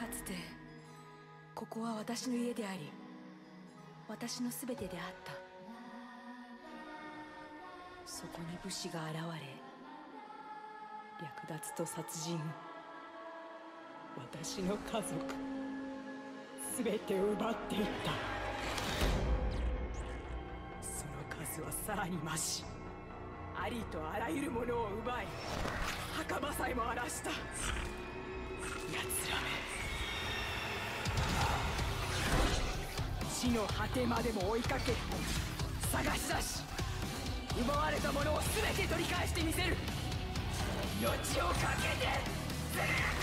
かつてここは私の家であり私の全てであった。そこに武士が現れ略奪と殺人私の家族全てを奪っていった。その数はさらに増しありとあらゆるものを奪い墓場さえも荒らした。地の果てまでも追いかけ探し出し奪われたものを全て取り返してみせる。命を懸けて